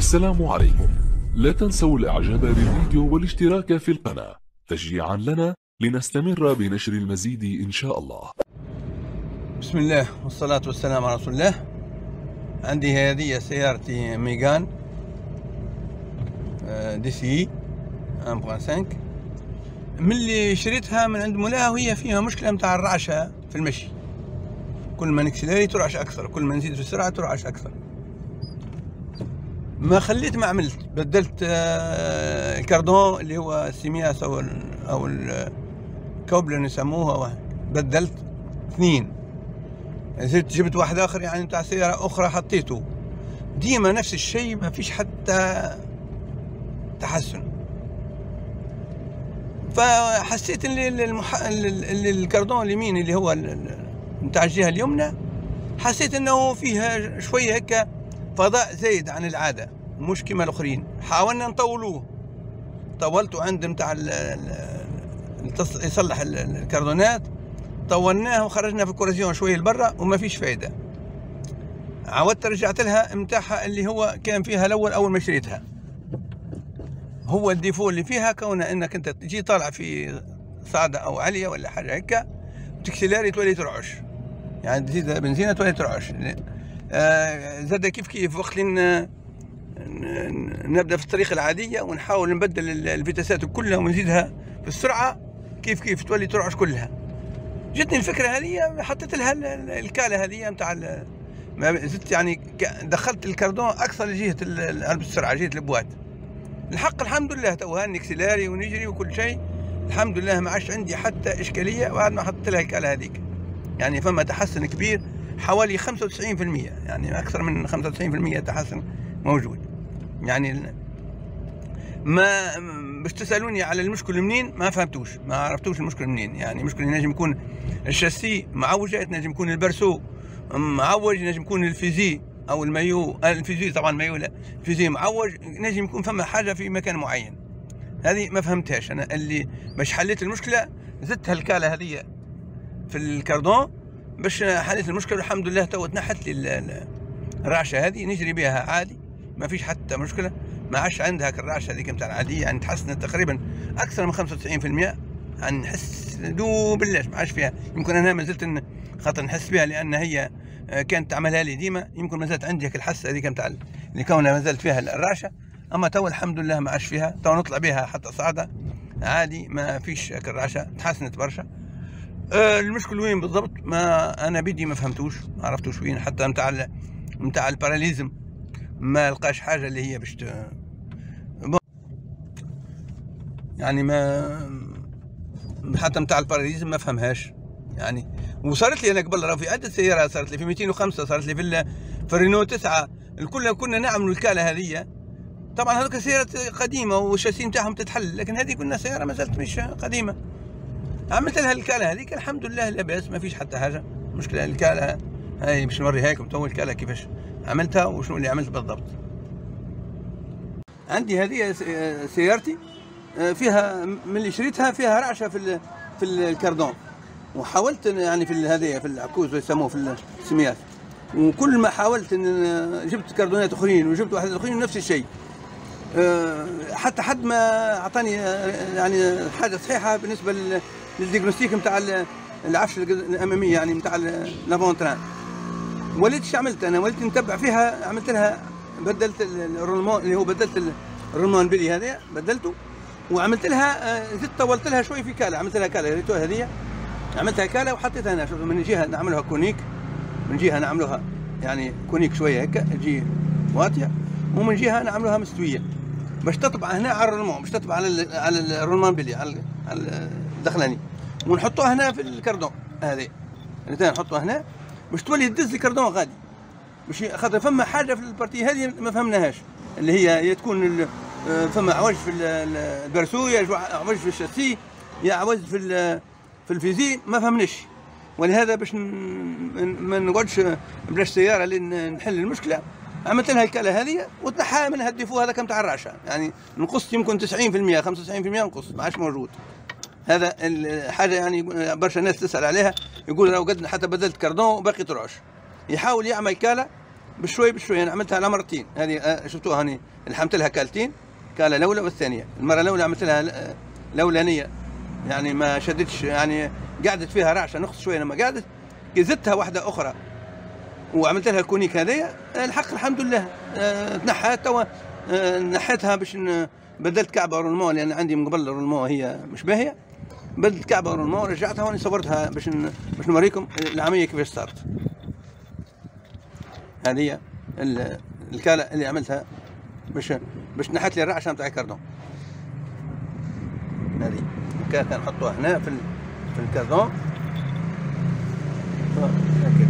السلام عليكم. لا تنسوا الإعجاب بالفيديو والاشتراك في القناة. تشجيعا لنا لنستمر بنشر المزيد إن شاء الله. بسم الله والصلاة والسلام على رسول الله. عندي هذه سيارتي ميغان آه، dCi 1.5 من اللي شريتها من عند مولاها وهي فيها مشكلة متاع الرعشة في المشي. كل ما نكسلاري ترعش أكثر كل ما نزيد في السرعة ترعش أكثر. ما خليت ما عملت. بدلت آه، الكاردون اللي هو السيمياس أو ال أو الكوبلن يسموها بدلت اثنين. زدت جبت واحد آخر يعني متاع سيارة أخرى حطيته. ديما نفس الشيء ما فيش حتى تحسن. فحسيت اللي المح... الكاردون اليمين اللي هو نتاع الجهة اليمنى حسيت إنه فيها شوية هكا فضاء زايد عن العادة. مش كما الآخرين. حاولنا نطولوه. طولته عند نتاع يصلح الكاردونات. طولناه وخرجنا في الكوريزيون شوية لبرا وما فيش فايدة. عودت رجعت لها متاعها اللي هو كان فيها الأول أول ما شريتها. هو ال défaut اللي فيها كونه إنك أنت تجي طالع في صعدة أو عالية ولا حاجة هكا تكسلاري تولي ترعش. يعني تزيد بنزينة تولي ترعش. زاد كيف كيف؟ وقت نبدأ في الطريق العادية ونحاول نبدل الفيتاسات كلها ونزيدها في السرعة. كيف كيف؟ تولي ترعش كلها. جتني الفكرة هذه حطيت لها الكالة هذه نتاع زدت يعني دخلت ال cardan أكثر لجهة السرعة جهة ال boîte الحق الحمد لله تو هاني اكسلاري ونجري وكل شيء. الحمد لله ما عادش عندي حتى إشكالية بعد ما حطيت لها الكالة هذيك. يعني فما تحسن كبير. حوالي 95% يعني أكثر من 95% تحسن موجود. يعني ما باش تسألوني على المشكل منين ما فهمتوش. ما عرفتوش المشكل منين. يعني المشكل ينجم يكون الشاسي معوجه ينجم يكون ال berceau معوج ينجم يكون الفيزي أو المايو. الفيزي طبعا مايو لا الفيزي معوج نجم يكون فما حاجة في مكان معين. هذه ما فهمتهاش. أنا اللي باش حليت المشكلة زدت هالكاله هذه في ال cardan. باش حليت المشكلة الحمد لله تو تنحت لي الرعشة هذه نجري بها عادي ما فيش حتى مشكلة. ما عادش عندها الرعشة هذيك نتاع العادية يعني تحسنت تقريبا أكثر من 95% يعني نحس دو بالله ما عادش فيها. يمكن أنا ما زلت خاطر نحس بها لأن هي آه، كانت تعملها لي ديما. يمكن ما زالت عندي الحاسه هذيك نتاع اللي كونها ما زالت فيها الرعشة. أما تو الحمد لله ما عادش فيها. تو نطلع بها حتى صعدة. عادي ما فيش الرعشة. تحسنت برشا. أه المشكل وين بالضبط؟ ما أنا بيدي ما فهمتوش ما عرفتوش وين حتى نتاع نتاع ال parallélisme ما لقاش حاجة اللي هي باش يعني ما حتى نتاع ال parallélisme ما فهمهاش. يعني وصارت لي أنا قبل راه في عده سيارات صارت لي في 205 صارت لي في الرينو 9 الكل كنا نعملوا الكالة هذه طبعا هذوك سيارات قديمة والشاسين نتاعهم تتحل لكن هذه قلنا سيارة ما زالت مش قديمة. عملت لها الكاله هذيك الحمد لله لاباس ما فيش حتى حاجة. مشكله الكاله هاي باش نوريها لكم تو الكاله كيفاش عملتها وشنو اللي عملت بالضبط. عندي هذه سيارتي آه، فيها من اللي شريتها فيها رعشة في في ال cardan. وحاولت يعني في هذه في العكوز يسموه في السميات. وكل ما حاولت ان جبت كاردونات أخرين وجبت واحد أخرين نفس الشيء. أه، حتى حد ما أعطاني أه، يعني حاجة صحيحة بالنسبة لل diagnostic نتاع العفش الأمامية يعني نتاع l'avant-train. وليت إيش عملت أنا؟ وليت نتبع فيها عملت لها بدلت ال roulement اللي هو بدلت ال roulement à billes هذا بدلته. وعملت لها أه، زدت طولت لها شوي في كالة. عملت لها كالة ريتوها هذه. عملتها كالة وحطيتها هنا. شوف من جهة نعملها conique. من جهة نعملها يعني conique شوية هيك تجي واطية. ومن جهة نعملها مستوية. باش تطبع هنا على ال roulement باش تطبع على على ال roulement à billes على على الدخلاني ونحطوها هنا في ال cardan هذه. يعني نحطوها هنا. باش تولي تدز ال cardan غادي. باش خاطر فما حاجة في ال partie هذه ما فهمناهاش. اللي هي هي تكون فما عوج في ال berceau يا عوج في الشاسي يا عوج في في ال fusée ما فهمناش. ولهذا باش ما نقعدش بلاش سيارة لين نحل المشكلة. عملت لها الكالة هذه وتنحى منها ال défaut هذا نتاع الرعشة. يعني نقص يمكن 90% 95% نقص ما عادش موجود. هذا الحاجة يعني برشا ناس تسأل عليها يقول لو قد حتى بدلت cardan وباقي ترعش يحاول يعمل كالة بشوي بشوي أنا عملتها على مرتين. هذه آه، شفتوها هني لحمت لها كالتين كالة الاولى والثانية. المرة الاولى عملت لها آه، الاولانيه يعني ما شدتش يعني قعدت فيها رعشة نقص شوية لما قعدت زدتها واحدة أخرى. وعملت لها الكونيك هذايا الحق الحمد لله. آه، تنحت توا آه، نحيتها باش بدلت كعبة رولمو لأن عندي من قبل رولمو هي مش باهية. بدلت كعبه رولمو رجعتها وأني صورتها باش باش نوريكم العملية كيفاش صارت. هذه هي ال- الكالة اللي عملتها باش باش نحت لي الرعشة نتاع الكاردون. هذه. الكاكا نحطوها هنا في في الكاردون. هكذا